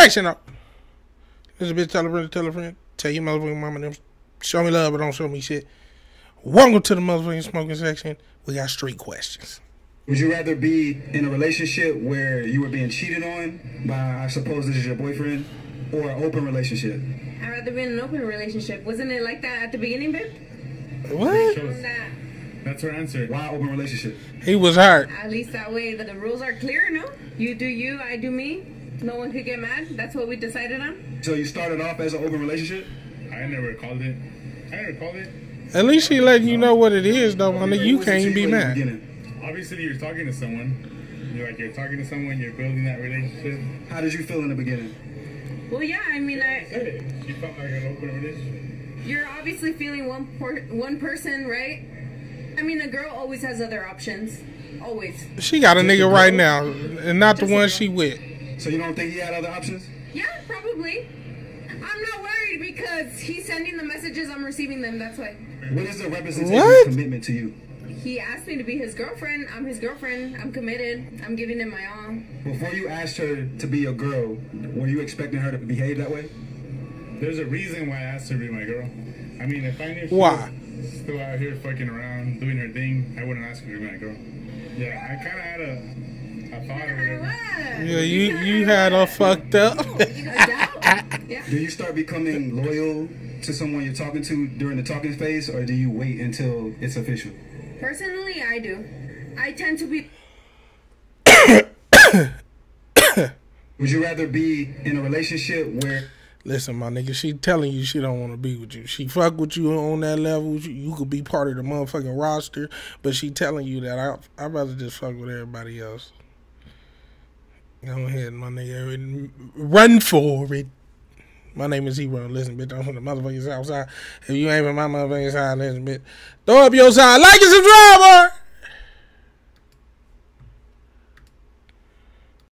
section up. This a bitch tell a friend, tell a friend, tell your motherfucking mama them, show me love but don't show me shit. Welcome to the motherfucking smoking section. We got street questions. Would you rather be in a relationship where you were being cheated on by, I suppose this is your boyfriend, or an open relationship? I'd rather be in an open relationship. Wasn't it like that at the beginning, babe? What? That's her answer. Why open relationship? He was hurt. At least that way the, the rules are clear, no? You do you, I do me. No one could get mad. That's what we decided on. So you started off as an open relationship? I never called it. I never called it. At least she letting you know what it is, though, my nigga. You What was the can't be cheat in the mad. Obviously, you're talking to someone. You're like you're talking to someone. You're building that relationship. How did you feel in the beginning? Well, yeah, I mean, I, Said it. She felt like an open relationship. you're obviously feeling one por- one person, right? I mean, a girl always has other options. Always. She got a nigga right now, and not the one she with. So you don't think he had other options? Yeah, probably. I'm not worried because he's sending the messages, I'm receiving them. That's why. What is the representation What? of commitment to you? He asked me to be his girlfriend. I'm his girlfriend. I'm committed. I'm giving him my all. Before you asked her to be your girl, were you expecting her to behave that way? There's a reason why I asked her to be my girl. I mean, if I knew she Why? was still out here fucking around doing her thing, I wouldn't ask her to be my girl. Yeah, I kind of had a, a thought or whatever. Yeah, you you had her fucked up. You got doubt? Yeah. Do you start becoming loyal to someone you're talking to during the talking phase, or do you wait until it's official? Personally, I do. I tend to be. Would you rather be in a relationship where Listen, my nigga, she telling you she don't want to be with you. She fuck with you on that level. You, you could be part of the motherfucking roster, but she telling you that I I'd rather just fuck with everybody else. Go ahead, my nigga, run for it. My name is Hero. Listen, bitch, I'm from the motherfucking south side. If you ain't from my motherfucking side, listen, bitch, throw up your side, like and subscribe, boy.